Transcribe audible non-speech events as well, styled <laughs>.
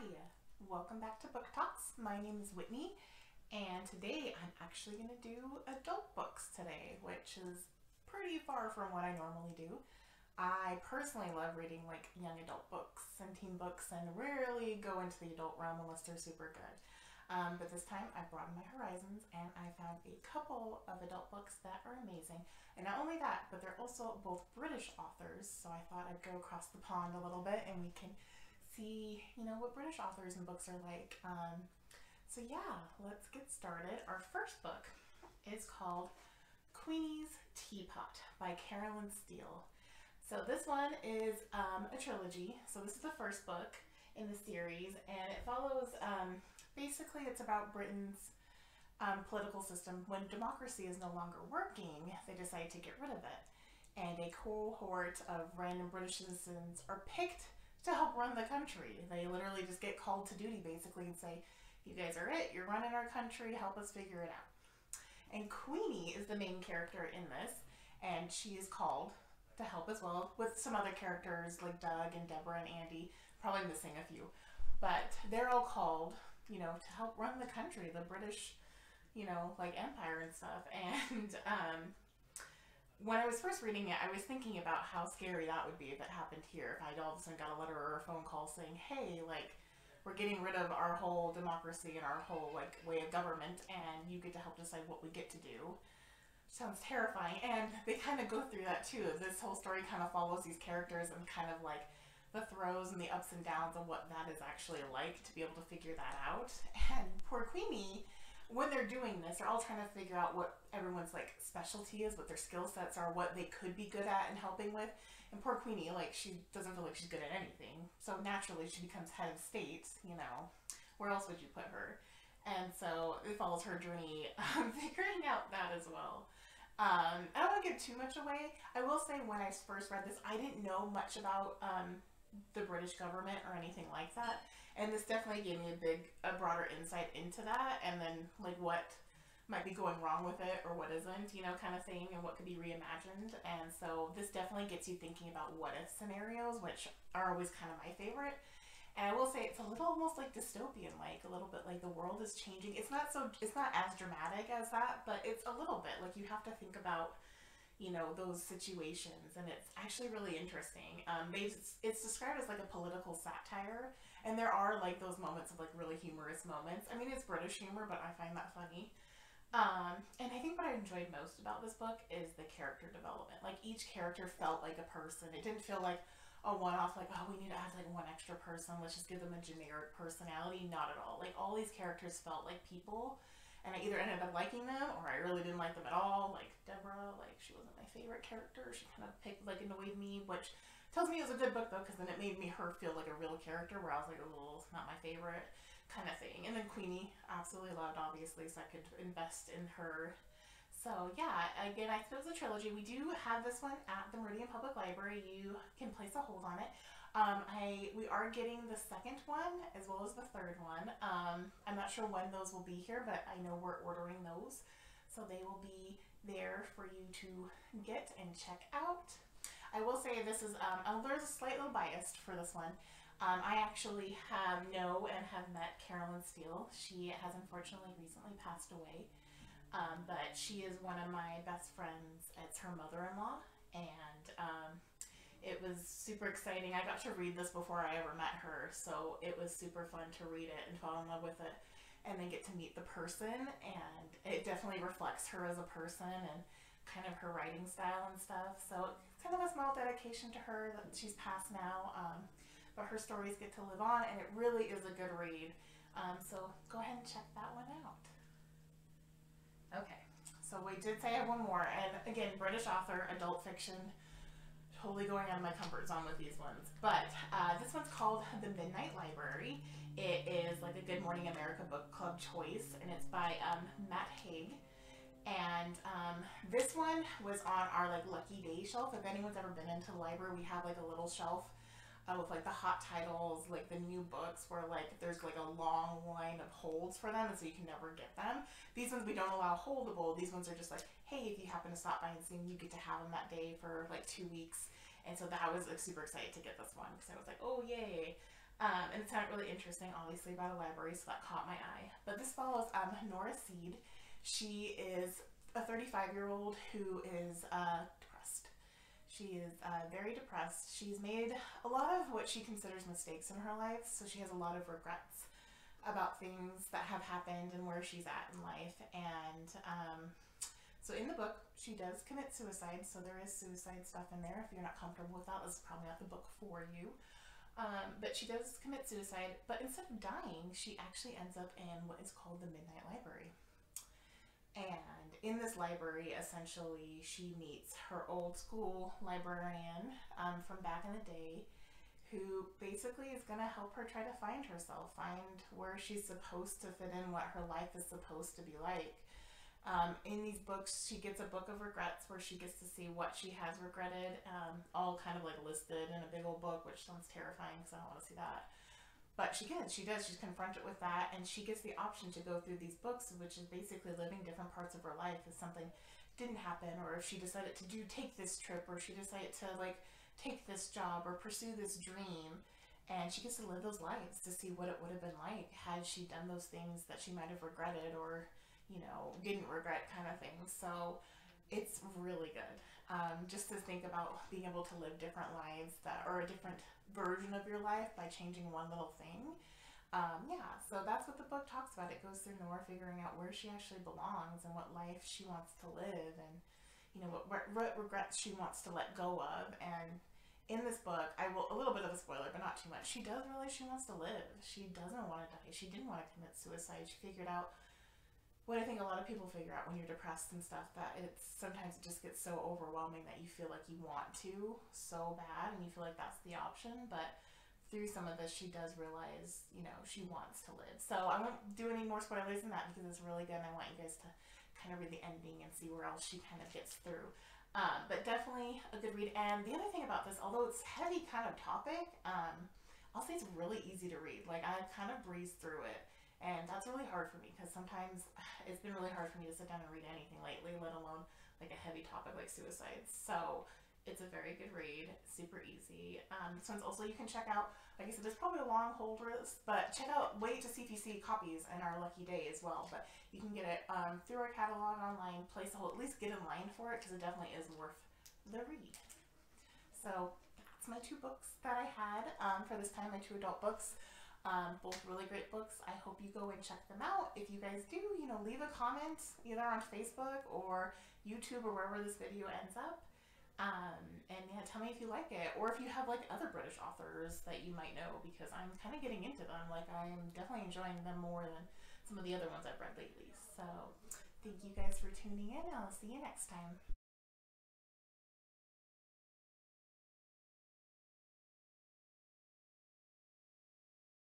Hi, welcome back to Book Talks. My name is Whitney, and today I'm actually going to do adult books today, which is pretty far from what I normally do. I personally love reading like young adult books and teen books and rarely go into the adult realm unless they're super good. Um, but this time I broadened my horizons and I found a couple of adult books that are amazing. And not only that, but they're also both British authors. So I thought I'd go across the pond a little bit and we can see, you know, what British authors and books are like. Um, so yeah, let's get started. Our first book is called Queenie's Teapot by Carolyn Steele. So this one is um, a trilogy. So this is the first book in the series and it follows um, basically it's about Britain's um, political system. When democracy is no longer working, they decide to get rid of it. And a cohort of random British citizens are picked to help run the country. They literally just get called to duty basically and say, you guys are it, you're running our country, help us figure it out. And Queenie is the main character in this, and she is called to help as well with some other characters like Doug and Deborah and Andy, probably missing a few. But they're all called you know, to help run the country, the British, you know, like empire and stuff. <laughs> And um, when I was first reading it, I was thinking about how scary that would be if it happened here. If I all of a sudden got a letter or a phone call saying, hey, like, we're getting rid of our whole democracy and our whole like way of government and you get to help decide what we get to do sounds terrifying and they kind of go through that too this whole story kind of follows these characters and kind of like the throes and the ups and downs of what that is actually like to be able to figure that out. And poor Queenie, when they're doing this, they're all trying to figure out what everyone's like specialty is, what their skill sets are, what they could be good at and helping with. And poor Queenie, like she doesn't feel like she's good at anything. So naturally she becomes head of state, you know. Where else would you put her? And so it follows her journey <laughs> um, figuring out that as well. Um, I don't want to give too much away. I will say when I first read this, I didn't know much about um, the British government or anything like that. And this definitely gave me a big, a broader insight into that, and then like what might be going wrong with it or what isn't, you know, kind of thing, and what could be reimagined. And so this definitely gets you thinking about what if scenarios, which are always kind of my favorite. And I will say it's a little almost like dystopian, like a little bit like the world is changing. It's not so, it's not as dramatic as that, but it's a little bit like you have to think about you know those situations and it's actually really interesting. Um, they it's described as like a political satire and there are like those moments of like really humorous moments. I mean it's british humor but i find that funny. Um, and i think what i enjoyed most about this book is the character development. Like each character felt like a person. It didn't feel like a one-off like oh we need to add like one extra person. Let's just give them a generic personality. Not at all. Like all these characters felt like people and I either ended up liking them or I really didn't like them at all. Like Deborah, like she wasn't my favorite character. She kind of picked, like annoyed me, which tells me it was a good book though, because then it made me her feel like a real character, where I was like, oh, not my favorite kind of thing. And then Queenie, absolutely loved, obviously, so I could invest in her. So yeah, again, I suppose a trilogy. We do have this one at the Meridian Public Library. You can place a hold on it. Um, I we are getting the second one as well as the third one. Um, not sure when those will be here, but I know we're ordering those, so they will be there for you to get and check out. I will say this is um, a slight little biased for this one. Um, I actually have know and have met Carolyn Steele. She has unfortunately recently passed away, um, but she is one of my best friends. It's her mother-in-law, and um, it was super exciting. I got to read this before I ever met her, so it was super fun to read it and fall in love with it and then get to meet the person and it definitely reflects her as a person and kind of her writing style and stuff. So it's kind of a small dedication to her that she's passed now, um, but her stories get to live on and it really is a good read. Um, so go ahead and check that one out. Okay, so we did say I have one more and again, British author, adult fiction, totally going out of my comfort zone with these ones. But uh, this one's called The Midnight Library. It is like a Good Morning America book club choice, and it's by um, Matt Haig. And um, this one was on our like lucky day shelf. If anyone's ever been into the library, we have like a little shelf uh, with like the hot titles, like the new books, where like there's like a long line of holds for them, and so you can never get them. These ones we don't allow holdable. These ones are just like, hey, if you happen to stop by and see them, you get to have them that day for like two weeks. And so that was like, super excited to get this one because I was like, oh yay. Um, and it sounded really interesting, obviously, about a library, so that caught my eye. But this follows um, Nora Seed. She is a 35 year old who is uh. She is uh, very depressed. She's made a lot of what she considers mistakes in her life, so she has a lot of regrets about things that have happened and where she's at in life. And um, so in the book, she does commit suicide, so there is suicide stuff in there. If you're not comfortable with that, this is probably not the book for you. Um, but she does commit suicide, but instead of dying, she actually ends up in what is called the Midnight Library. And in this library, essentially, she meets her old school librarian um, from back in the day who basically is going to help her try to find herself, find where she's supposed to fit in, what her life is supposed to be like. Um, in these books, she gets a book of regrets where she gets to see what she has regretted, um, all kind of like listed in a big old book, which sounds terrifying because I don't want to see that. But she gets, she does, she's confronted with that, and she gets the option to go through these books, which is basically living different parts of her life if something didn't happen, or if she decided to do take this trip, or she decided to like take this job or pursue this dream. And she gets to live those lives to see what it would have been like had she done those things that she might have regretted or you know, didn't regret kind of thing. So it's really good. Um, just to think about being able to live different lives that or a different version of your life by changing one little thing. Um, yeah, so that's what the book talks about. It goes through Nora figuring out where she actually belongs and what life she wants to live and, you know, what, what regrets she wants to let go of. And in this book, I will, a little bit of a spoiler, but not too much, she does realize she wants to live. She doesn't want to die. She didn't want to commit suicide. She figured out what I think a lot of people figure out when you're depressed and stuff that it's sometimes it just gets so overwhelming that you feel like you want to so bad and you feel like that's the option. But through some of this, she does realize, you know, she wants to live. So I won't do any more spoilers than that because it's really good. And I want you guys to kind of read the ending and see where else she kind of gets through. Um, but definitely a good read. And the other thing about this, although it's heavy kind of topic, um, I'll say it's really easy to read. Like I kind of breezed through it. And that's really hard for me because sometimes <sighs> it's been really hard for me to sit down and read anything lately, let alone like a heavy topic like suicide. So it's a very good read, super easy. Um, this one's also you can check out. Like I said, there's probably a long hold list, but check out wait to see if you see copies in our lucky day as well. But you can get it um, through our catalog online. Place a hold, at least get in line for it because it definitely is worth the read. So that's my two books that I had um, for this time. My two adult books. Um, both really great books. I hope you go and check them out. If you guys do, you know, leave a comment either on Facebook or YouTube or wherever this video ends up. Um, and yeah, tell me if you like it, or if you have like other British authors that you might know, because I'm kind of getting into them. Like I'm definitely enjoying them more than some of the other ones I've read lately. So thank you guys for tuning in. I'll see you next time.